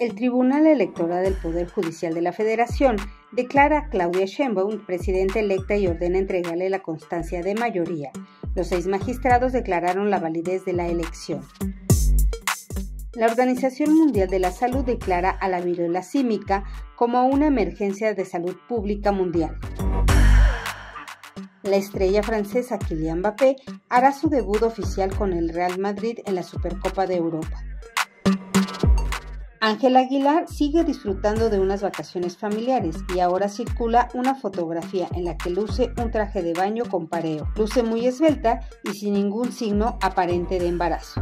El Tribunal Electoral del Poder Judicial de la Federación declara a Claudia Sheinbaum presidenta electa y ordena entregarle la constancia de mayoría. Los seis magistrados declararon la validez de la elección. La Organización Mundial de la Salud declara a la viruela símica como una emergencia de salud pública mundial. La estrella francesa Kylian Mbappé hará su debut oficial con el Real Madrid en la Supercopa de Europa. Ángel Aguilar sigue disfrutando de unas vacaciones familiares y ahora circula una fotografía en la que luce un traje de baño con pareo. Luce muy esbelta y sin ningún signo aparente de embarazo.